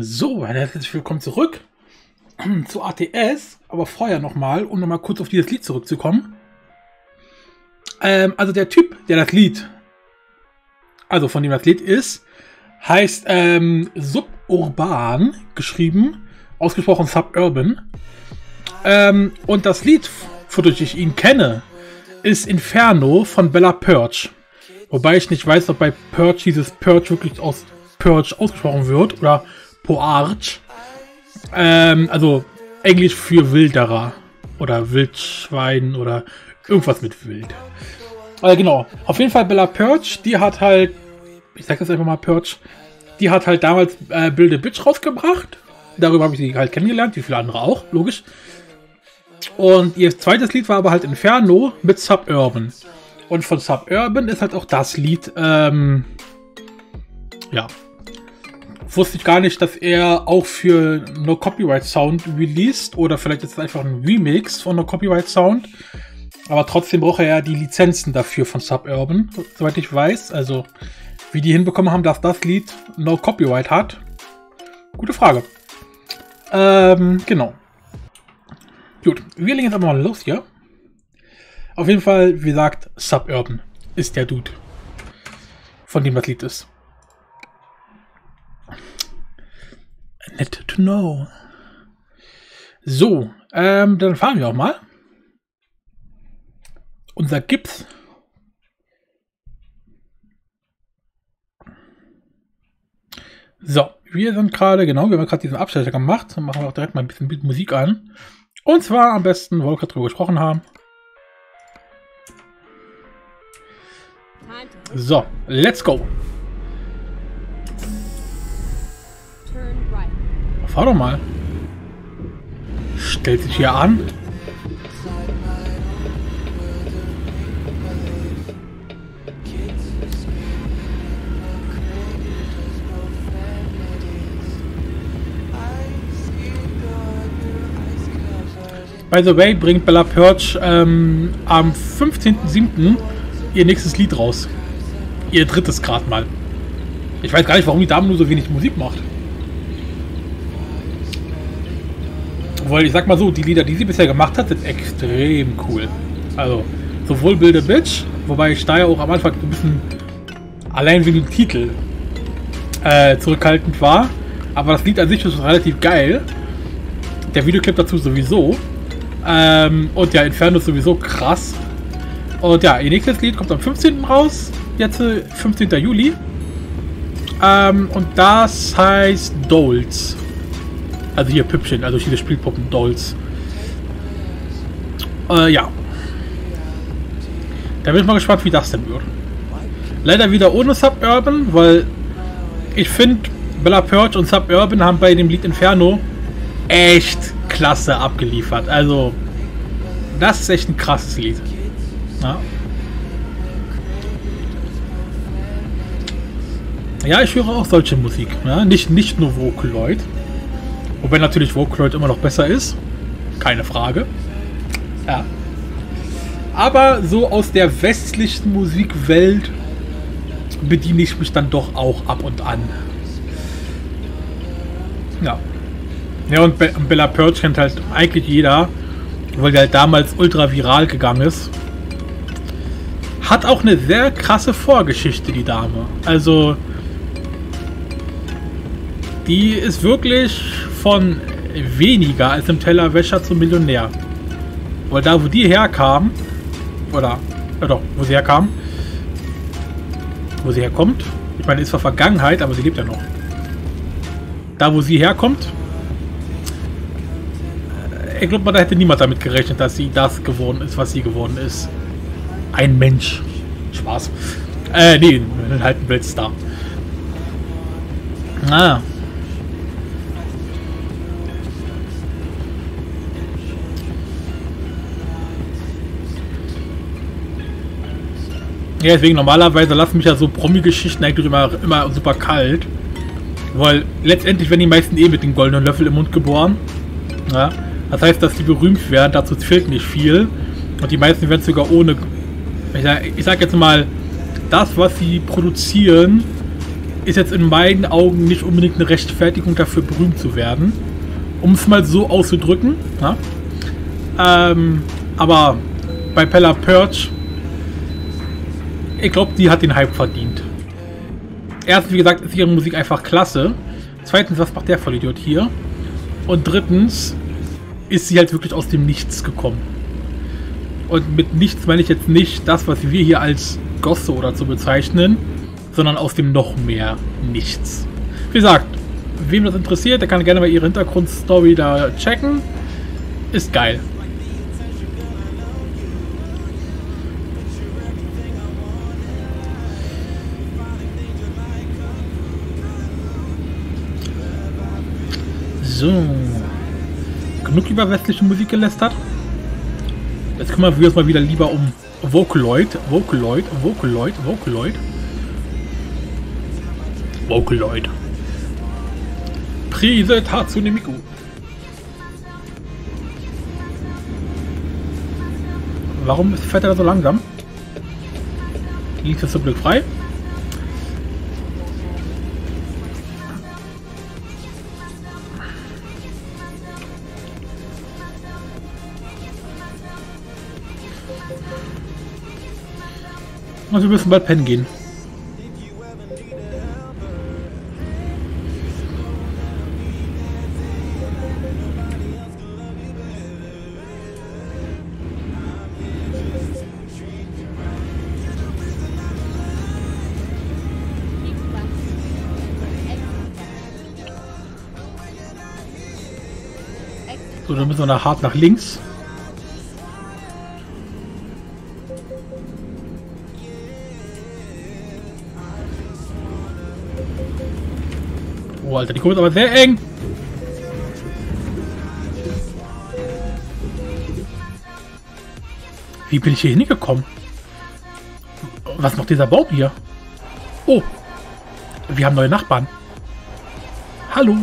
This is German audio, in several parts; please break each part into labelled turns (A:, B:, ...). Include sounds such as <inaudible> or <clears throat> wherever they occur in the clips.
A: So, herzlich willkommen zurück <clears throat> zu ATS, aber vorher nochmal, um nochmal kurz auf dieses Lied zurückzukommen. Ähm, also der Typ, der das Lied, also von dem das Lied ist, heißt ähm, Suburban, geschrieben, ausgesprochen Suburban. Ähm, und das Lied, wodurch ich ihn kenne, ist Inferno von Bella Purge. Wobei ich nicht weiß, ob bei Purge dieses Purge wirklich aus Purge ausgesprochen wird oder Poarch. Ähm, also Englisch für Wilderer oder Wildschwein oder irgendwas mit Wild. Also genau, auf jeden Fall Bella Purge, die hat halt, ich sag jetzt einfach mal Purge, die hat halt damals äh, Build a Bitch rausgebracht. Darüber habe ich sie halt kennengelernt, wie viele andere auch, logisch. Und ihr zweites Lied war aber halt Inferno mit Suburban. Und von Suburban ist halt auch das Lied, ähm, ja, wusste ich gar nicht, dass er auch für No Copyright Sound released oder vielleicht ist es einfach ein Remix von No Copyright Sound. Aber trotzdem braucht er ja die Lizenzen dafür von Suburban, soweit ich weiß. Also, wie die hinbekommen haben, dass das Lied No Copyright hat. Gute Frage. Ähm, genau. Gut, wir legen jetzt aber mal los hier. Auf jeden Fall, wie gesagt, Suburban ist der Dude, von dem das Lied ist. Net to know. So, ähm, dann fahren wir auch mal. Unser Gips. So, wir sind gerade, genau, wir haben gerade diesen Abstecher gemacht. Dann machen wir auch direkt mal ein bisschen Musik an. Und zwar am besten, wo wir gerade drüber gesprochen haben. So, let's go. Fahr doch mal. Stellt sich hier an. By the way, bringt Bella Purge ähm, am 15.07. ihr nächstes Lied raus. Ihr drittes gerade mal. Ich weiß gar nicht, warum die Dame nur so wenig Musik macht. Weil ich sag mal so, die Lieder, die sie bisher gemacht hat, sind extrem cool. Also, sowohl Build a Bitch, wobei ich da ja auch am Anfang ein bisschen allein wegen dem Titel äh, zurückhaltend war. Aber das Lied an sich ist relativ geil. Der Videoclip dazu sowieso. Ähm, und ja, Inferno ist sowieso krass. Und ja, ihr nächstes Lied kommt am 15. raus. Jetzt 15. Äh, Juli. Ähm, und das heißt Dolls. Also hier Püppchen, also hier Spielpuppen, Dolls. Äh, ja. Da bin ich mal gespannt, wie das denn wird. Leider wieder ohne Suburban, weil ich finde, Bella Purge und Suburban haben bei dem Lied Inferno echt klasse abgeliefert. Also, das ist echt ein krasses Lied. Ja. Ja, ich höre auch solche Musik. Ja? Nicht, nicht nur Vocaloid. Wobei natürlich Vocaloid immer noch besser ist. Keine Frage. Ja. Aber so aus der westlichen Musikwelt bediene ich mich dann doch auch ab und an. Ja. Ja, und Be Bella Purge kennt halt eigentlich jeder, weil die halt damals ultra viral gegangen ist. Hat auch eine sehr krasse Vorgeschichte, die Dame. Also, die ist wirklich von weniger als im Tellerwäscher zum Millionär. Weil da, wo die herkam, oder, ja doch, wo sie herkam, wo sie herkommt, ich meine, ist zwar Vergangenheit, aber sie lebt ja noch. Da, wo sie herkommt, äh, ich glaube, da hätte niemand damit gerechnet, dass sie das geworden ist, was sie geworden ist. Ein Mensch. Spaß. Äh, nee, halt ein Weltstar. Ah. Ja, deswegen normalerweise lassen mich ja so Promi-Geschichten eigentlich immer, immer super kalt. Weil letztendlich werden die meisten eh mit dem goldenen Löffel im Mund geboren. Ja? Das heißt, dass die berühmt werden, dazu fehlt nicht viel. Und die meisten werden sogar ohne. Ich sag, ich sag jetzt mal, das, was sie produzieren, ist jetzt in meinen Augen nicht unbedingt eine Rechtfertigung dafür, berühmt zu werden. Um es mal so auszudrücken. Ähm, aber bei Pella Perch, ich glaube, die hat den Hype verdient. Erstens, wie gesagt, ist ihre Musik einfach klasse. Zweitens, was macht der Vollidiot hier? Und drittens ist sie halt wirklich aus dem Nichts gekommen. Und mit nichts meine ich jetzt nicht das, was wir hier als Gosse oder so bezeichnen, sondern aus dem noch mehr Nichts. Wie gesagt, wem das interessiert, der kann gerne mal ihre Hintergrundstory da checken. Ist geil. So. Genug über westliche Musik gelästert. Jetzt kümmern wir uns mal wieder lieber um Vocaloid, Vocaloid, Vocaloid, Vocaloid. Vocaloid. Prise Tatsune Miku. Warum fährt er so langsam? Liegt das zum Glück frei? Also wir müssen bald pennen gehen. So, dann müssen wir nach hart nach links. Oh, Alter, die kommt aber sehr eng. Wie bin ich hier hingekommen? Was macht dieser Baum hier? Oh, wir haben neue Nachbarn. Hallo,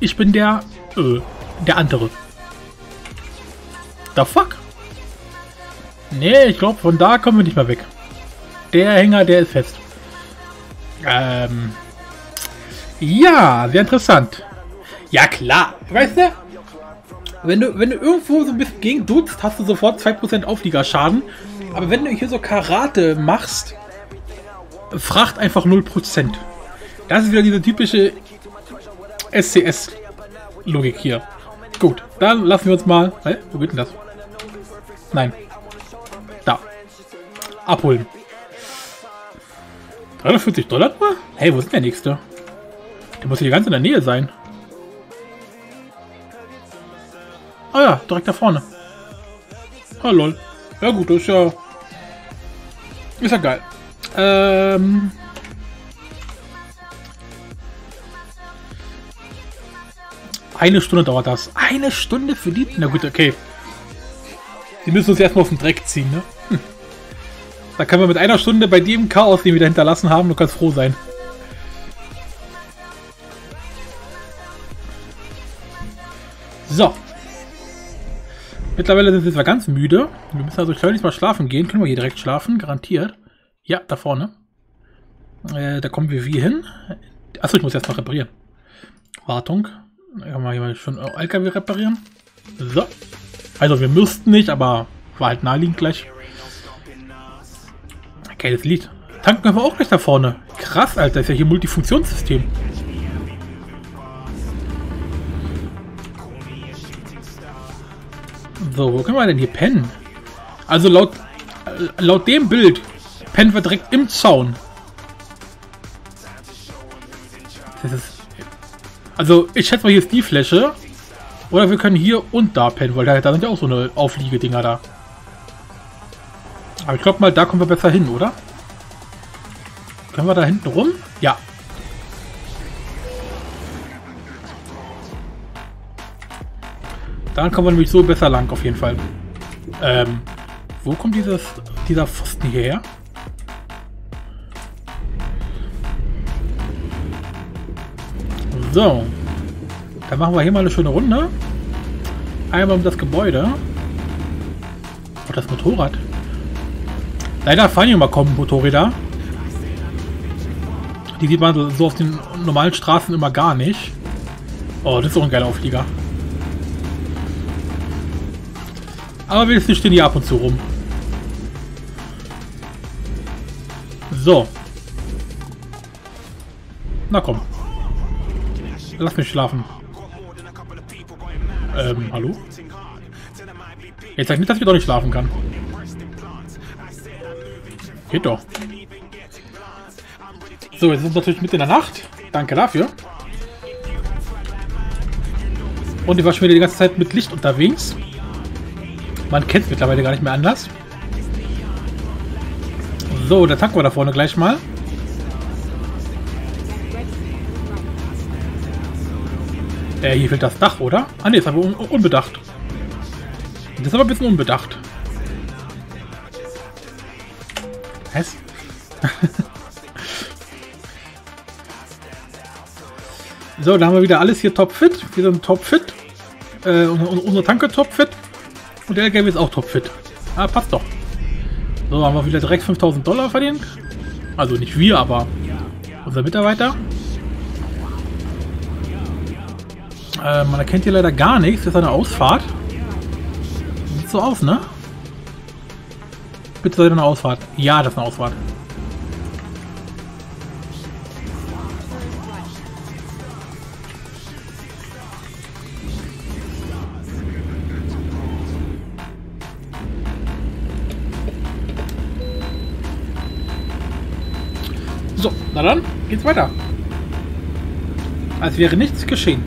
A: ich bin der, äh, der andere. The fuck? Nee, ich glaube, von da kommen wir nicht mehr weg. Der Hänger, der ist fest. Ähm, ja, sehr interessant. Ja, klar. Weißt du, wenn du, wenn du irgendwo so ein bisschen gegen duzt, hast du sofort 2% Aufliegerschaden. Aber wenn du hier so Karate machst, fracht einfach 0%. Das ist wieder diese typische SCS-Logik hier. Gut, dann lassen wir uns mal... Hä? Wo geht denn das? Nein. Da. Abholen. 340 Dollar? Hey, wo ist denn der nächste? Der muss hier ganz in der Nähe sein. Ah ja, direkt da vorne. Ah, lol. Ja gut, das ist ja... Ist ja geil. Ähm... Eine Stunde dauert das. Eine Stunde für die... Na gut, okay. Die müssen uns erstmal auf den Dreck ziehen, ne? Hm. Da können wir mit einer Stunde bei dem Chaos, den wir da hinterlassen haben, du kannst froh sein. So. Mittlerweile sind wir zwar ganz müde. Wir müssen also schleunigst mal schlafen gehen. Können wir hier direkt schlafen? Garantiert. Ja, da vorne. Äh, da kommen wir wie hin? Achso, ich muss erst mal reparieren. Wartung. Kann man hier mal schon LKW reparieren. So. Also wir müssten nicht, aber war halt naheliegend gleich. Geiles Lied. Tanken können wir auch gleich da vorne. Krass, Alter. Ist ja hier Multifunktionssystem. So, wo können wir denn hier pennen? Also laut, laut dem Bild pennen wir direkt im Zaun. also ich schätze mal, hier ist die Fläche. Oder wir können hier und da pennen, weil da, da sind ja auch so eine Aufliegedinger da. Aber ich glaube mal, da kommen wir besser hin, oder? Können wir da hinten rum? Ja. Dann kommen wir nämlich so besser lang, auf jeden Fall. Ähm, wo kommt dieses, dieser Pfosten hierher? So. Dann machen wir hier mal eine schöne Runde. Einmal um das Gebäude. Oh, das Motorrad. Leider fahren hier mal kaum Motorräder. Die sieht man so auf den normalen Straßen immer gar nicht. Oh, das ist auch ein geiler Auflieger. Aber wenigstens stehen die ab und zu rum. So. Na komm. Lass mich schlafen. Ähm, hallo? Jetzt sag nicht, dass ich doch nicht schlafen kann. Geht doch. So, jetzt ist es natürlich mitten in der Nacht. Danke dafür. Und ich war schon wieder die ganze Zeit mit Licht unterwegs. Man kennt es mittlerweile gar nicht mehr anders. So, da tanken wir da vorne gleich mal. Äh, hier fehlt das Dach, oder? Ah, ne, ist aber un unbedacht. Das ist aber ein bisschen unbedacht. Was? <laughs> so, da haben wir wieder alles hier topfit. Wir sind topfit. Äh, unsere Tanke topfit. Und der LKW ist auch topfit. Ah, passt doch. So, haben wir wieder direkt 5000 Dollar verdient. Also nicht wir, aber unser Mitarbeiter. Äh, man erkennt hier leider gar nichts. Das ist eine Ausfahrt. Sieht so aus, ne? Bitte seid eine Ausfahrt. Ja, das ist eine Ausfahrt. Geht's weiter. Als wäre nichts geschehen.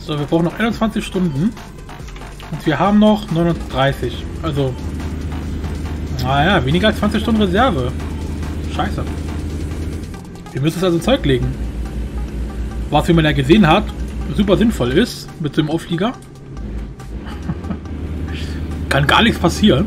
A: So, wir brauchen noch 21 Stunden. Und wir haben noch 39. Also, naja, weniger als 20 Stunden Reserve. Scheiße. Wir müssen es also Zeug legen. Was, wie man ja gesehen hat, super sinnvoll ist mit dem Auflieger. <laughs> Kann gar nichts passieren.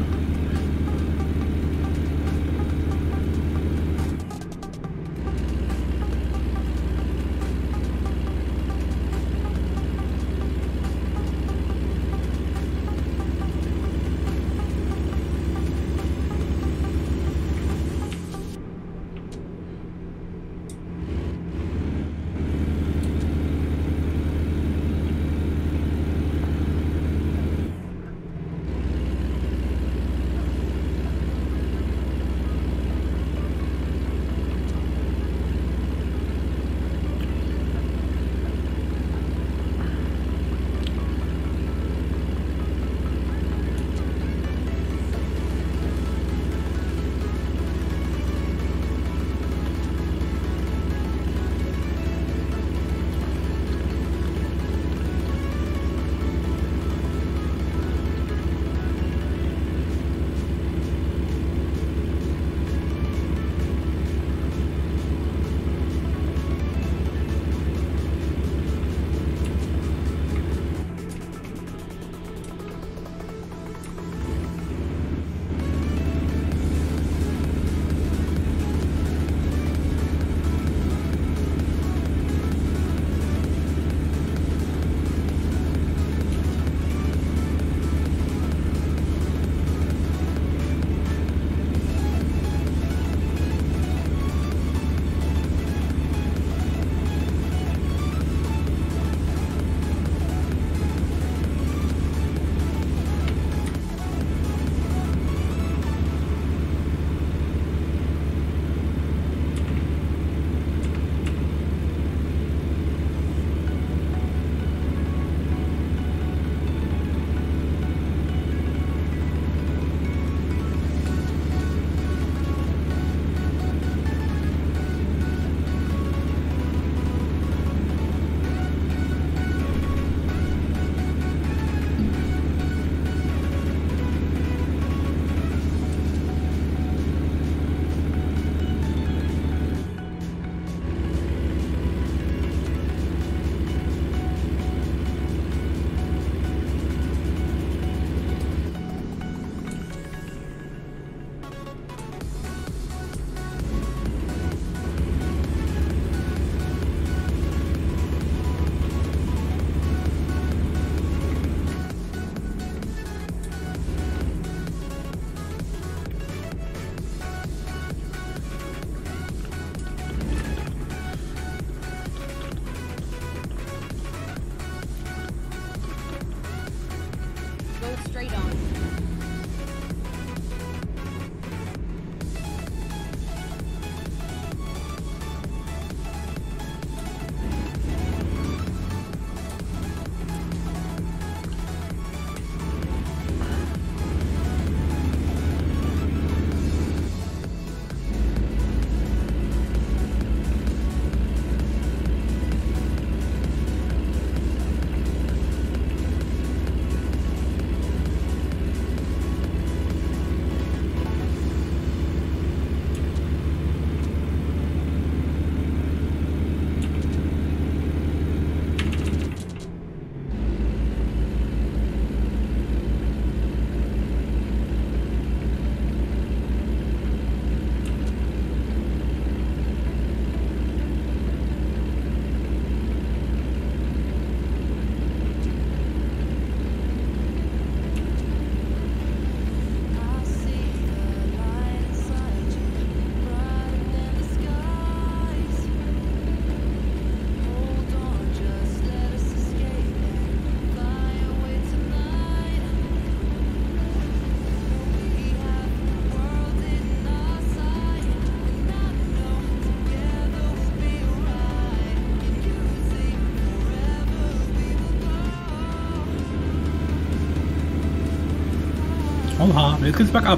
A: Und jetzt geht's bergab.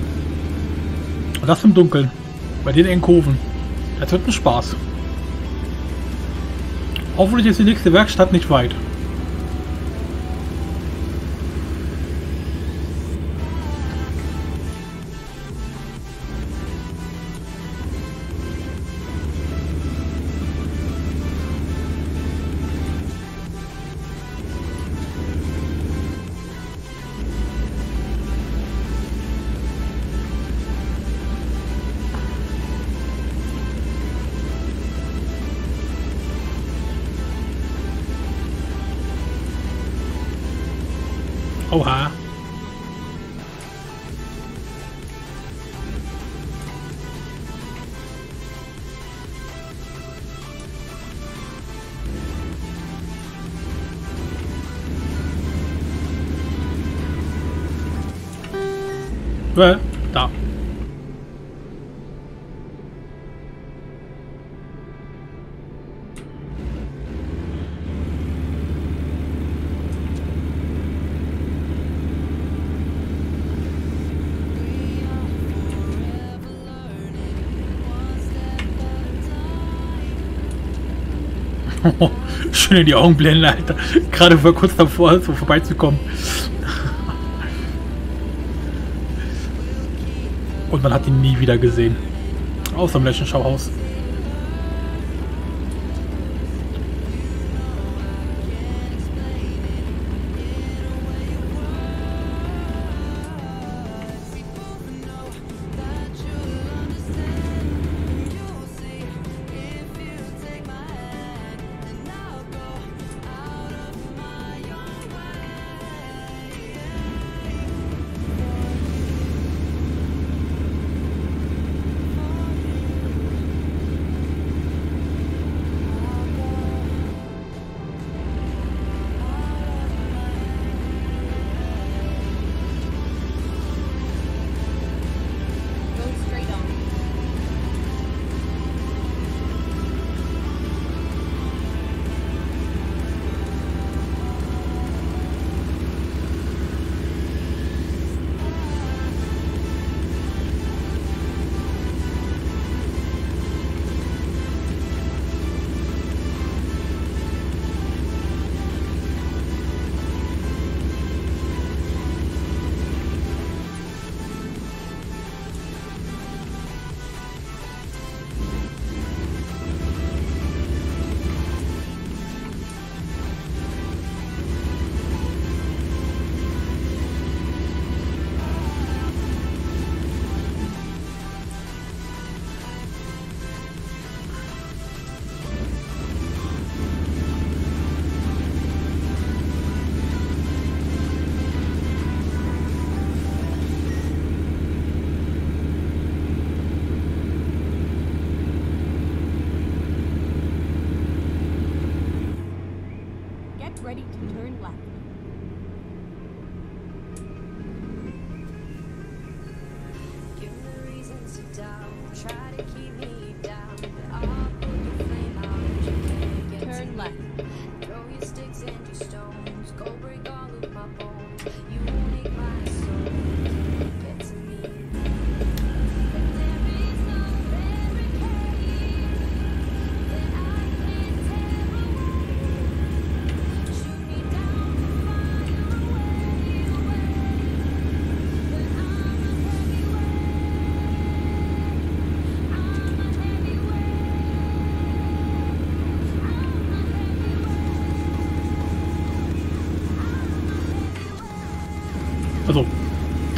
A: Und das im Dunkeln. Bei den engen Kurven. Das wird ein Spaß. Hoffentlich ist die nächste Werkstatt nicht weit. Oha. Äh, da. <laughs> Schön in die Augen blenden, Alter. Gerade vor kurz davor, so vorbeizukommen. Und man hat ihn nie wieder gesehen. Außer im Lächenschauhaus.
B: Go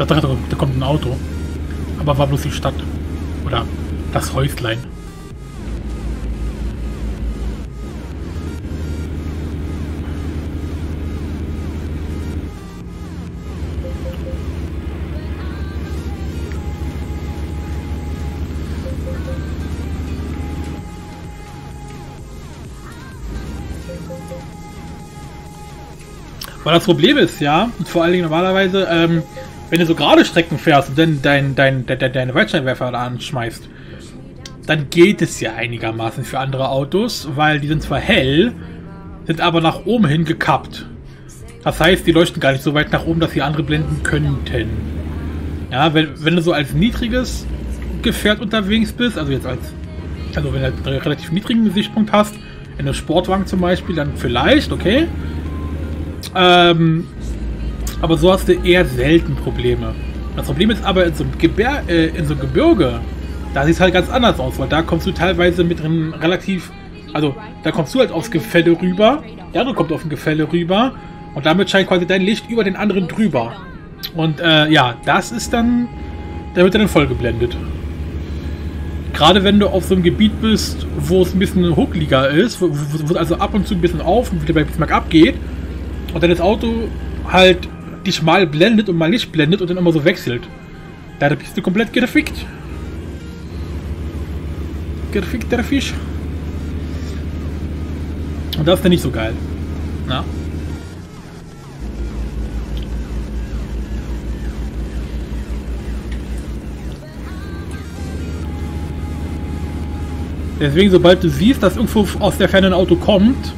A: da, da, kommt ein Auto. Aber war bloß die Stadt. Oder das Häuslein. Weil das Problem ist, ja, vor allen Dingen normalerweise, ähm, wenn du so gerade Strecken fährst und dann dein, dein, dein, dein, deine Weitscheinwerfer da anschmeißt, dann geht es ja einigermaßen für andere Autos, weil die sind zwar hell, sind aber nach oben hin gekappt. Das heißt, die leuchten gar nicht so weit nach oben, dass sie andere blenden könnten. Ja, wenn, wenn du so als niedriges Gefährt unterwegs bist, also jetzt als, also wenn du einen relativ niedrigen Sichtpunkt hast, in einem Sportwagen zum Beispiel, dann vielleicht, okay. Ähm, aber so hast du eher selten Probleme. Das Problem ist aber in so einem, Gebir äh, in so Gebirge, da sieht es halt ganz anders aus, weil da kommst du teilweise mit einem relativ, also da kommst du halt aufs Gefälle rüber, der andere kommt auf ein Gefälle rüber und damit scheint quasi dein Licht über den anderen drüber. Und äh, ja, das ist dann, da wird dann voll geblendet. Gerade wenn du auf so einem Gebiet bist, wo es ein bisschen huckliger ist, wo es also ab und zu ein bisschen auf und wieder bei Bismarck abgeht und dann das Auto halt dich mal blendet und mal nicht blendet und dann immer so wechselt. Da bist du komplett gefickt. Gefickt, der Fisch. Und das ist dann nicht so geil. Na? Deswegen, sobald du siehst, dass irgendwo aus der Ferne ein Auto kommt,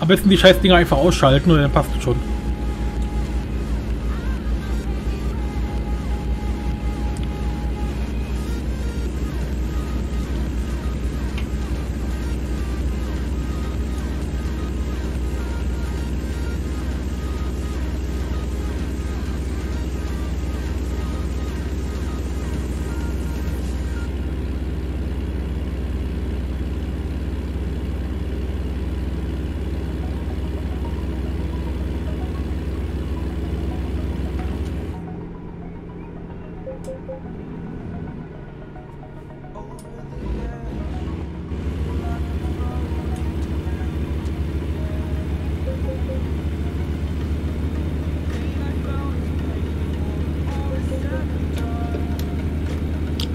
A: am besten die Scheißdinger einfach ausschalten und dann passt es schon.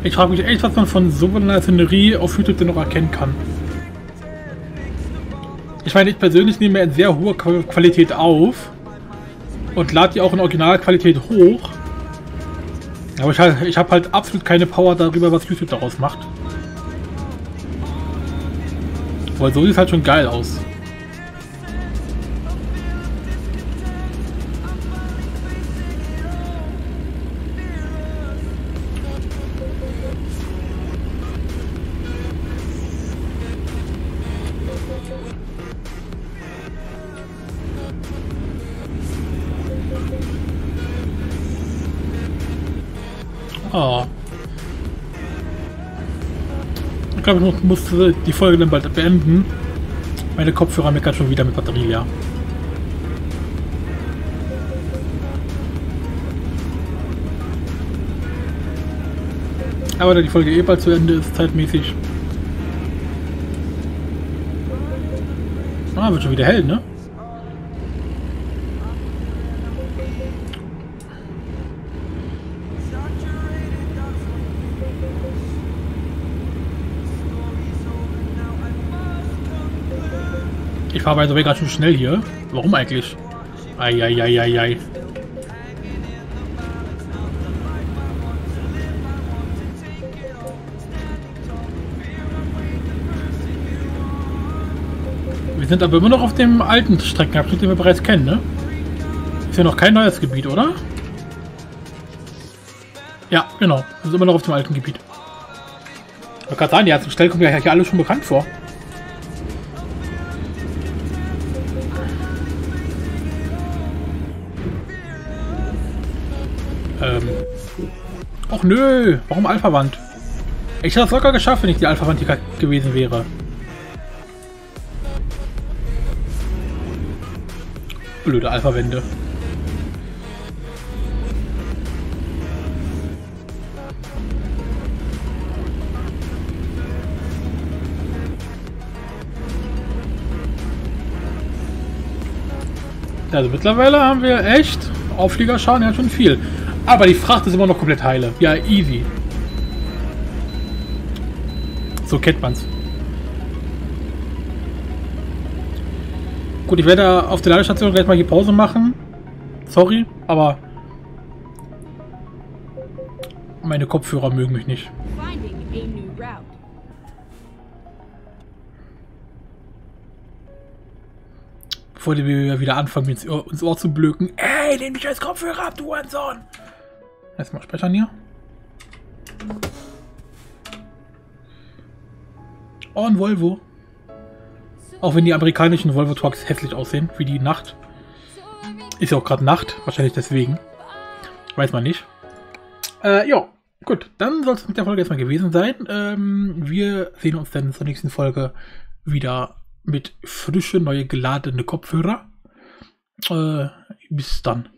A: Ich frage mich echt, was man von so einer Szenerie auf YouTube denn noch erkennen kann. Ich meine, ich persönlich nehme in sehr hoher Qu- Qualität auf und lade die auch in Originalqualität hoch. Aber ich, ich habe halt absolut keine Power darüber, was YouTube daraus macht. Weil so sieht es halt schon geil aus. Ich glaube, ich muss, muss die Folge dann bald beenden. Meine Kopfhörer meckern schon wieder mit Batterie leer. Aber da die Folge eh bald zu Ende ist, zeitmäßig. Ah, wird schon wieder hell, ne? Fahre bei gerade schon schnell hier. Warum eigentlich? Eieieiei. Wir sind aber immer noch auf dem alten Streckenabschnitt, den wir bereits kennen, ne? Ist ja noch kein neues Gebiet, oder? Ja, genau. Wir sind immer noch auf dem alten Gebiet. Ich wollte gerade sagen, die ersten Stellen kommen ja hier alle schon bekannt vor. Ähm. Och nö, warum Alpha-Wand? Ich hätte das locker geschafft, wenn ich die Alpha-Wand hier gewesen wäre. Blöde Alpha-Wände. Also mittlerweile haben wir echt Aufliegerschaden, ja schon viel. Aber die Fracht ist immer noch komplett heile. Ja, easy. So kennt man's. Gut, ich werde auf der Ladestation gleich mal hier Pause machen. Sorry, aber meine Kopfhörer mögen mich nicht. Bevor die wieder anfangen, ins Ohr, ins Ohr zu blöken. Ey, nimm dich als Kopfhörer ab, du Hurensohn! Erstmal speichern hier. Oh, ein Volvo. Auch wenn die amerikanischen Volvo Trucks hässlich aussehen, wie die Nacht. Ist ja auch gerade Nacht, wahrscheinlich deswegen. Weiß man nicht. Äh, ja, gut. Dann soll es mit der Folge erstmal gewesen sein. Ähm, wir sehen uns dann zur nächsten Folge wieder mit frische, neue geladene Kopfhörer. Äh, bis dann.